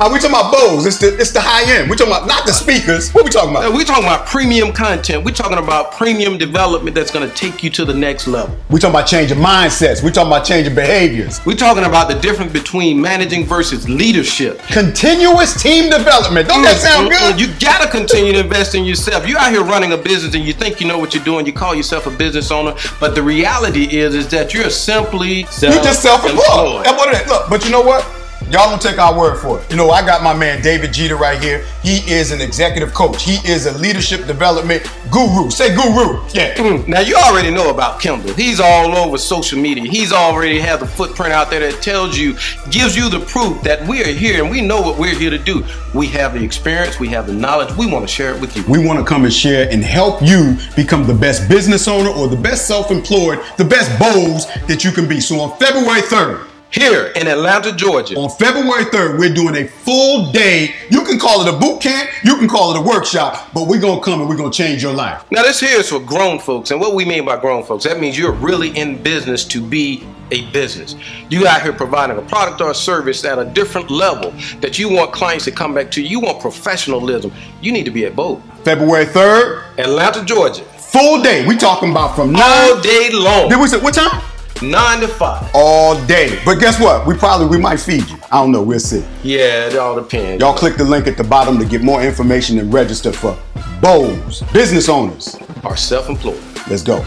Are we talking about Bose? It's the it's the high end. We talking about not the speakers. What we talking about? We're talking about premium content. We're talking about premium development that's going to take you to the next level. We talking about changing mindsets. We talking about changing behaviors. We're talking about the difference between managing versus leadership. Continuous team development. Don't that sound Mm-mm. good? You gotta continue to invest in yourself. You're out here running a business and you think you know what you're doing. You call yourself a business owner, but the reality is is that you're simply You just self-employed. That's what it is. Look, but you know what? Y'all don't take our word for it. You know, I got my man David Jeter right here. He is an executive coach. He is a leadership development guru. Say guru. Yeah. Mm, Now you already know about Kendall. He's all over social media. He's already has a footprint out there that tells you, gives you the proof that we are here and we know what we're here to do. We have the experience, we have the knowledge. We want to share it with you. We want to come and share and help you become the best business owner or the best self-employed, the best Bose that you can be. So on February 3rd, Here in Atlanta, Georgia. on February 3rd, we're doing a full day. You can call it a boot camp, you can call it a workshop, but we're going to come and we're going to change your life. Now this here is for grown folks, and what we mean by grown folks, that means you're really in business to be a business. You out here providing a product or a service at a different level that you want clients to come back to. You want professionalism. You need to be at both. February 3rd, Atlanta, Georgia, full day. We talking about from 9 all day long, Then we said, what time? Nine to five. All day. But guess what? We probably, we might feed you. I don't know. We'll see. Yeah, it all depends. Y'all click the link at the bottom to get more information and register for Bose, business owners. are self-employed. Let's go.